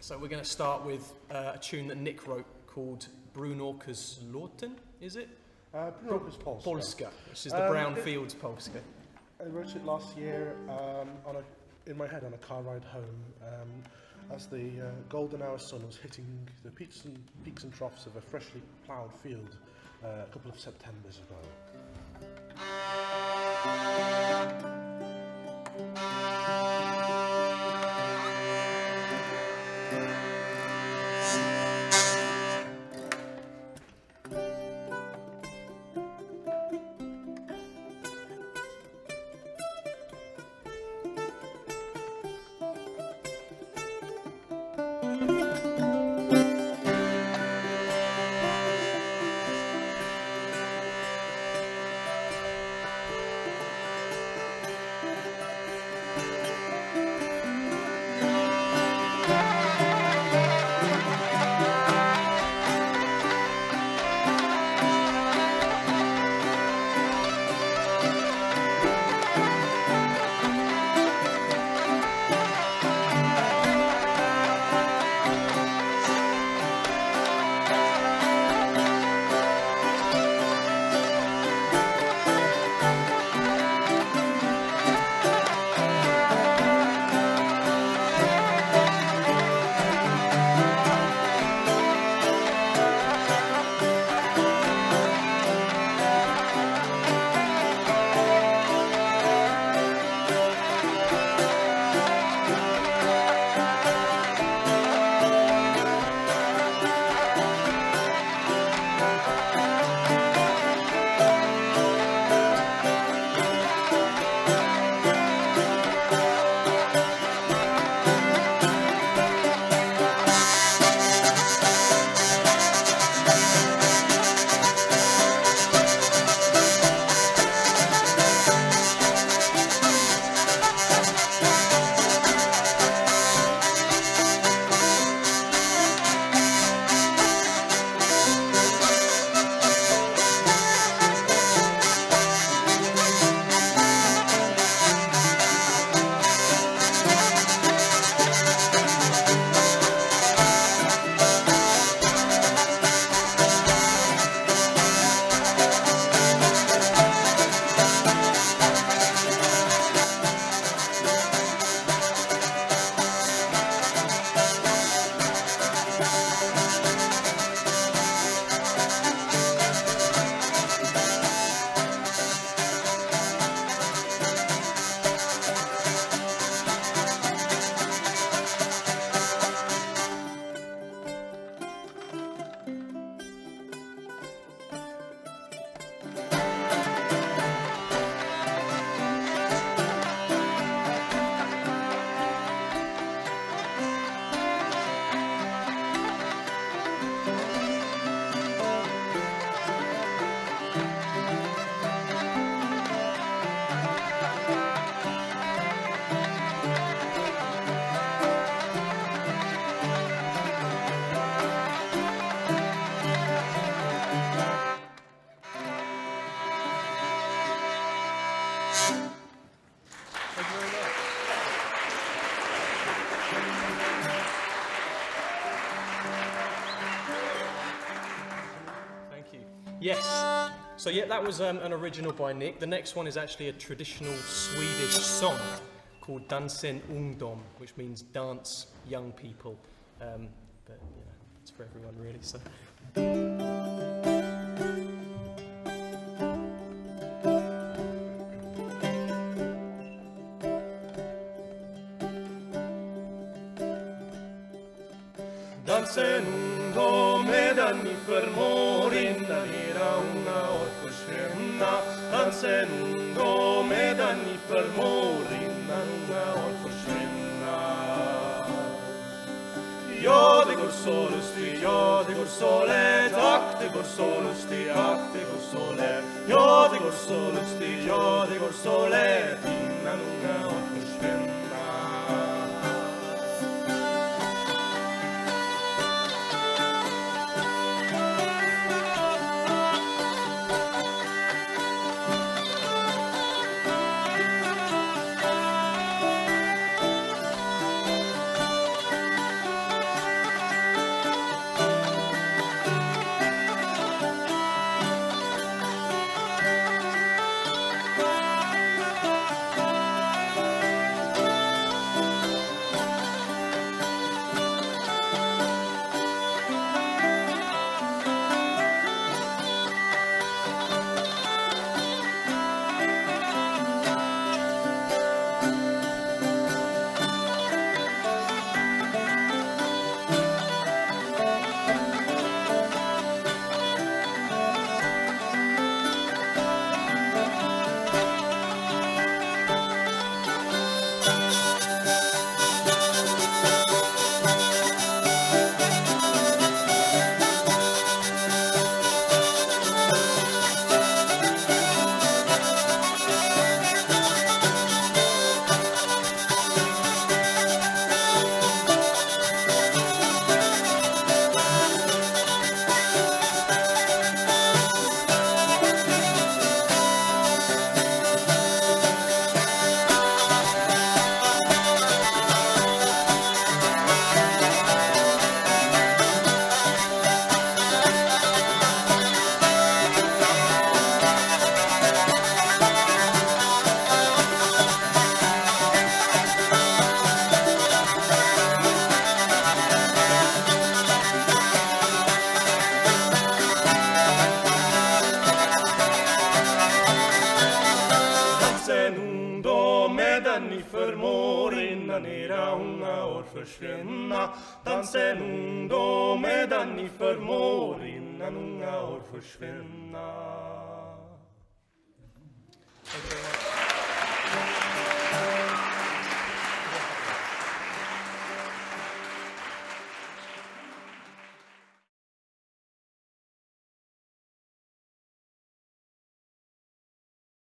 So we're going to start with uh, a tune that Nick wrote called Brunåkers Lorten, is it? Uh, Brunåkers Polska. Polska, which is the Um, Brown Fields Polska. I wrote it last year um, on a, in my head on a car ride home um, as the uh, golden hour sun was hitting the peaks and, peaks and troughs of a freshly ploughed field uh, a couple of Septembers ago. Yes. So yeah, that was um, an original by Nick. The next one is actually a traditional Swedish song called Dansen Ungdom, which means dance young people. Um, but you know, it's for everyone really. So. Dansen ungdom medan ni förmår innan era unga år försvinna Dansen ungdom medan ni förmår innan unga år försvinna Ja, det går så lustigt, ja, det går så lätt. Ack, det går så lustigt, ack, det går så lätt. Ja, det går så lustigt, ja, det går så lätt. Förmår innan era unga år försvinna. Dansa en ungdom medan ni förmår innan unga år försvinna.